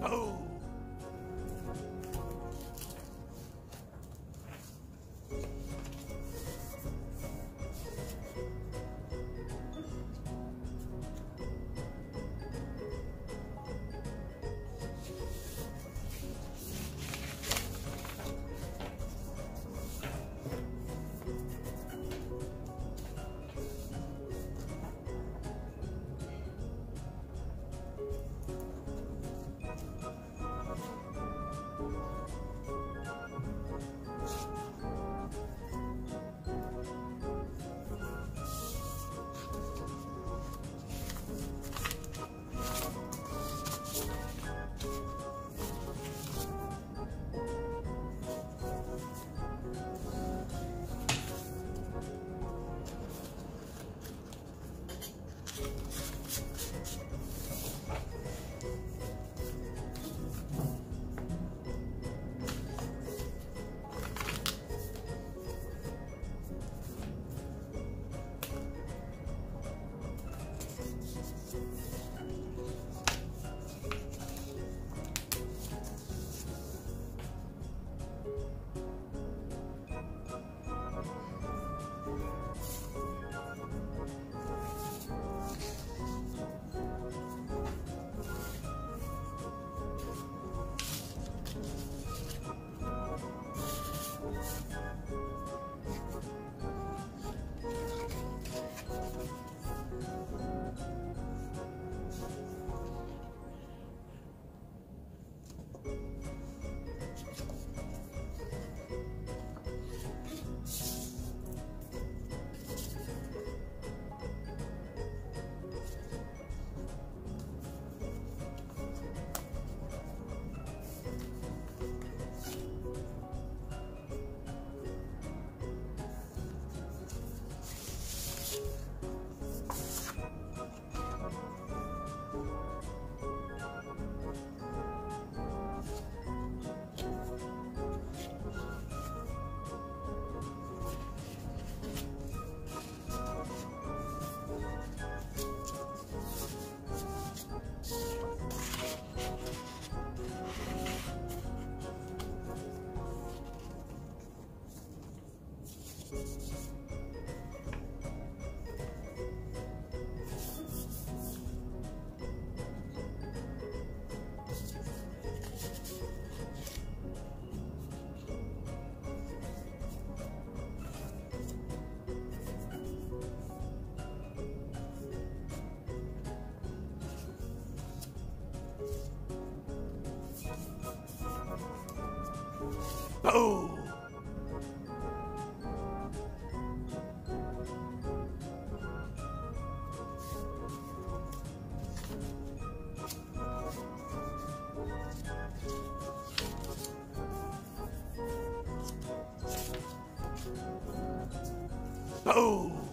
Boom! Boom! Boom!